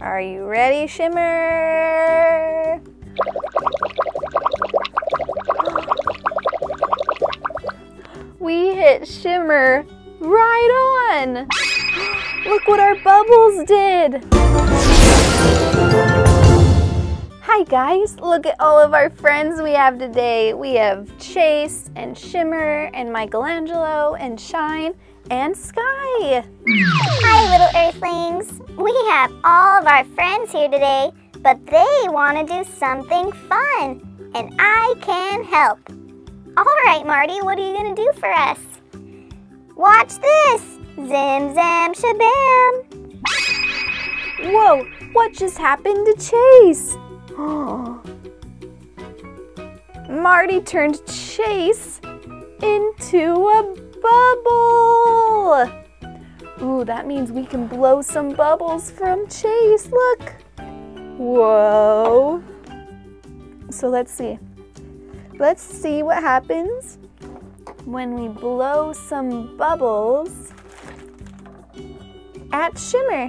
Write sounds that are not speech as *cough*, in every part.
Are you ready, Shimmer? *gasps* We hit Shimmer right on. *gasps* Look what our bubbles did. Hi guys, look at all of our friends we have today. We have Chase and Shimmer and Michelangelo and Shine and Skye. Hi, little earthlings. We have all of our friends here today, but they want to do something fun, and I can help. All right, Marty, what are you going to do for us? Watch this. Zim, zam, shabam. Whoa, what just happened to Chase? *gasps* Marty turned Chase into a bubble. Ooh, that means we can blow some bubbles from Chase. Look. Whoa. So let's see. Let's see what happens when we blow some bubbles at Shimmer.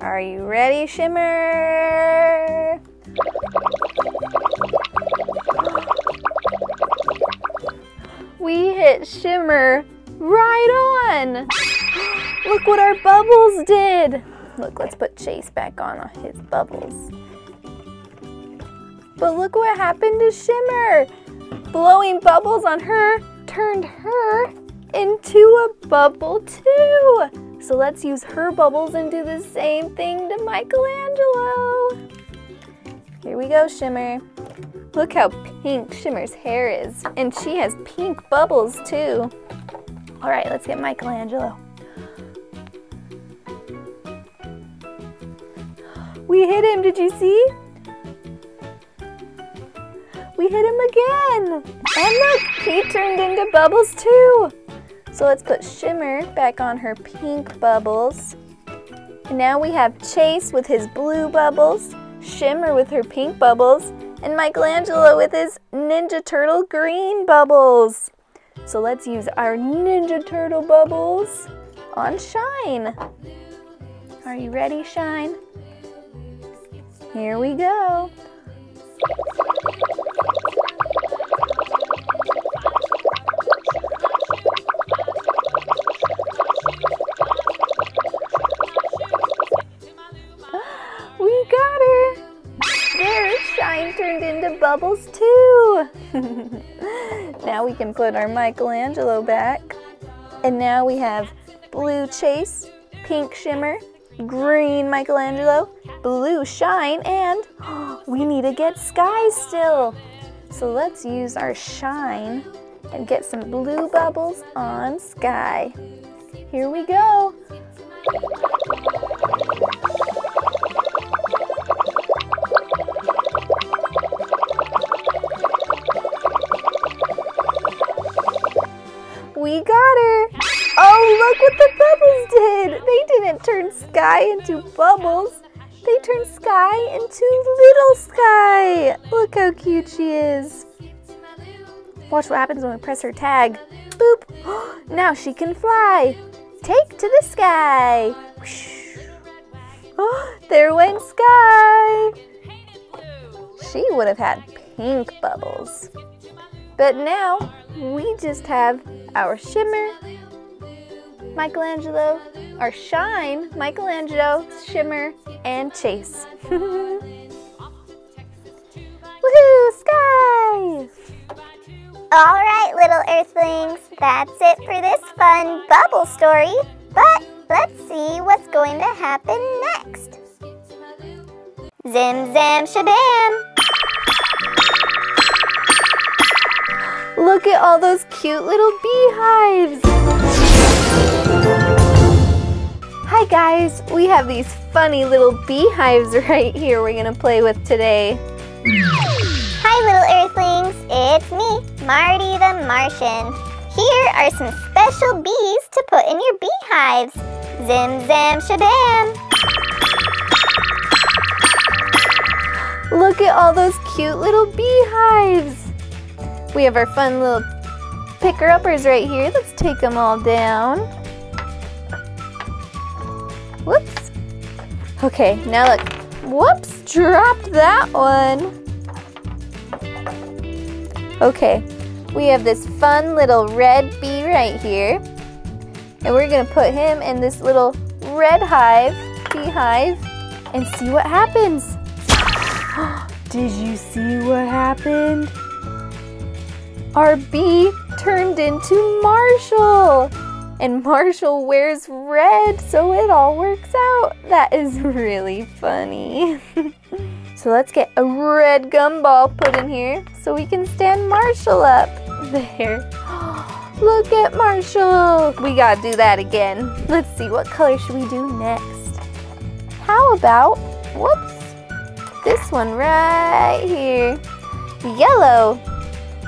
Are you ready, Shimmer? Hit Shimmer right on. Look what our bubbles did. Look, let's put Chase back on his bubbles. But look what happened to Shimmer. Blowing bubbles on her turned her into a bubble too. So let's use her bubbles and do the same thing to Michelangelo. Here we go, Shimmer. Look how pink Shimmer's hair is. And she has pink bubbles too. All right, let's get Michelangelo. We hit him, did you see? We hit him again. And look, he turned into bubbles too. So let's put Shimmer back on her pink bubbles. And now we have Chase with his blue bubbles, Shimmer with her pink bubbles, and Michelangelo with his Ninja Turtle green bubbles. So let's use our Ninja Turtle bubbles on Shine. Are you ready, Shine? Here we go. Bubbles too! *laughs* now we can put our Michelangelo back. And now we have blue Chase, pink Shimmer, green Michelangelo, blue Shine, and *gasps* we need to get Skye still. So let's use our Shine and get some blue bubbles on Skye. Here we go. We got her! Oh, look what the bubbles did! They didn't turn Skye into bubbles. They turned Skye into little Skye. Look how cute she is. Watch what happens when we press her tag. Boop! *gasps* Now she can fly. Take to the sky. *gasps* There went Skye. She would have had pink bubbles. But now we just have our shimmer, Michelangelo, our shine, Michelangelo, shimmer, and chase. *laughs* Woohoo, sky! All right, little earthlings, that's it for this fun bubble story. But let's see what's going to happen next. Zim, zam, shabam. Look at all those cute little beehives. Hi guys, we have these funny little beehives *laughs* right here we're gonna play with today. Hi, little earthlings. It's me, Marty the Martian. Here are some special bees to put in your beehives. Zim, zam, shabam. Look at all those cute little beehives. We have our fun little picker-uppers right here. Let's take them all down. Whoops. Okay, now look. Whoops, dropped that one. Okay, we have this fun little red bee right here. And we're gonna put him in this little red hive, beehive, and see what happens. *gasps* Did you see what happened? Bee turned into Marshall. And Marshall wears red, so it all works out. That is really funny. *laughs* so let's get a red gumball put in here so we can stand Marshall up. *laughs* There. *gasps* Look at Marshall. We gotta do that again. Let's see, what color should we do next? How about, whoops, this one right here. Yellow.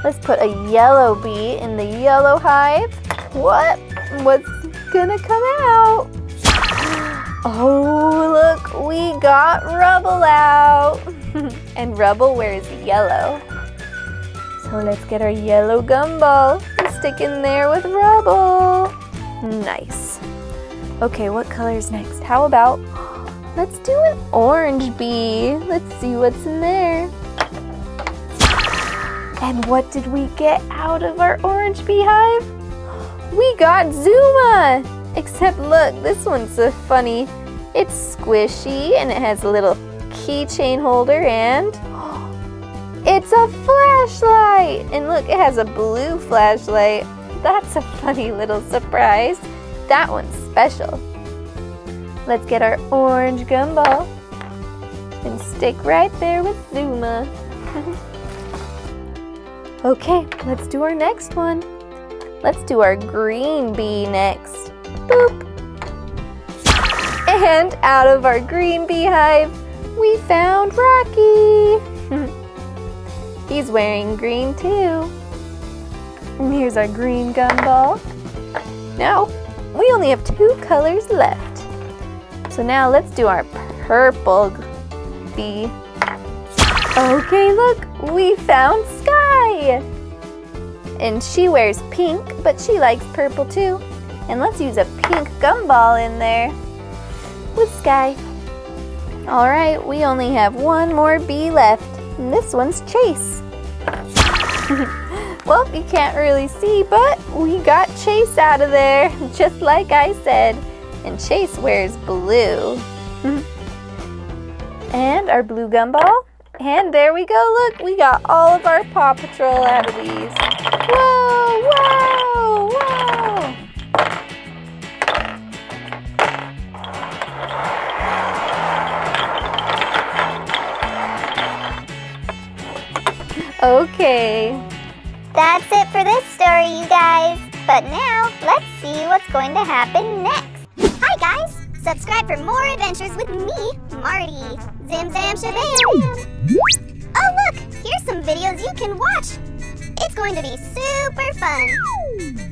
Let's put a yellow bee in the yellow hive. What? What's gonna come out? *gasps* Oh, look, we got Rubble out. *laughs* and Rubble wears yellow. So let's get our yellow gumball and stick in there with Rubble. Nice. Okay, what color is next? How about, *gasps* let's do an orange bee. Let's see what's in there. And what did we get out of our orange beehive? We got Zuma! Except look, this one's so funny. It's squishy and it has a little keychain holder and *gasps* it's a flashlight! And look, it has a blue flashlight. That's a funny little surprise. That one's special. Let's get our orange gumball and stick right there with Zuma. *laughs* okay, let's do our next one. Let's do our green bee next. Boop. And out of our green beehive, we found Rocky. *laughs* He's wearing green too. And here's our green gumball. Now, we only have two colors left. So now let's do our purple bee. Okay, look, we found Skye. And she wears pink, but she likes purple too. And let's use a pink gumball in there with Skye. All right, we only have one more bee left, and this one's Chase. *laughs* well, you can't really see, but we got Chase out of there, *laughs* just like I said. And Chase wears blue. *laughs* and our blue gumball. And there we go, look, we got all of our Paw Patrol out of these. Whoa, whoa, whoa! Okay. That's it for this story, you guys. But now, let's see what's going to happen next. Subscribe for more adventures with me, Marty. Zim Zam Shabam. Oh, look. Here's some videos you can watch. It's going to be super fun.